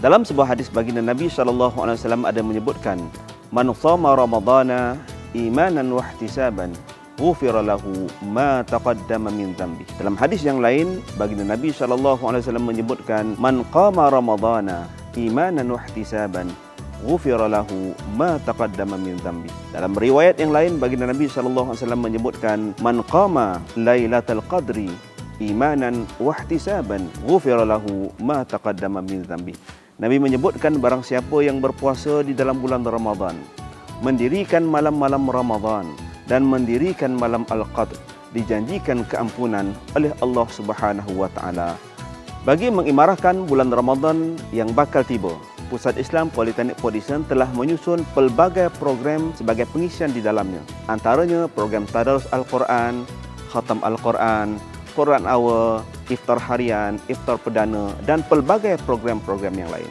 Dalam sebuah hadis baginda Nabi sallallahu alaihi wasallam ada menyebutkan man shama ramadhana imanan wa ihtisaban ghufira lahu ma taqaddama min dhanbi. Dalam hadis yang lain baginda Nabi sallallahu alaihi wasallam menyebutkan man qama ramadhana imanan wa ihtisaban ghufira lahu ma taqaddama min dhanbi. Dalam riwayat yang lain baginda Nabi sallallahu alaihi wasallam menyebutkan man qama lailatul qadri imanan wa ihtisaban ghufira lahu ma taqaddama min dhanbi. Nabi menyebutkan barang siapa yang berpuasa di dalam bulan Ramadan, mendirikan malam-malam Ramadan dan mendirikan malam Al-Qadr, dijanjikan keampunan oleh Allah Subhanahu wa taala. Bagi mengimarahkan bulan Ramadan yang bakal tiba, Pusat Islam Politeknik Podison telah menyusun pelbagai program sebagai pengisian di dalamnya. Antaranya program Tadarus Al-Quran, Khatam Al-Quran, Quran Hour, iftar harian, iftar perdana dan pelbagai program-program yang lain.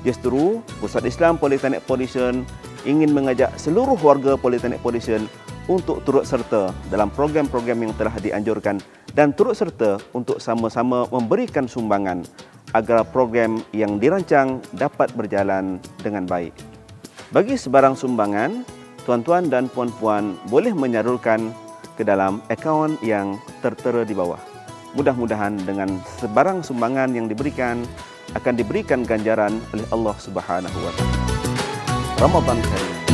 Justru, Pusat Islam Politeknik Podison ingin mengajak seluruh warga Politeknik Podison untuk turut serta dalam program-program yang telah dianjurkan dan turut serta untuk sama-sama memberikan sumbangan agar program yang dirancang dapat berjalan dengan baik. Bagi sebarang sumbangan, tuan-tuan dan puan-puan boleh menyalurkan ke dalam akaun yang tertera di bawah. Mudah-mudahan dengan sebarang sumbangan yang diberikan akan diberikan ganjaran oleh Allah Subhanahu wa taala. Ramadan Karim.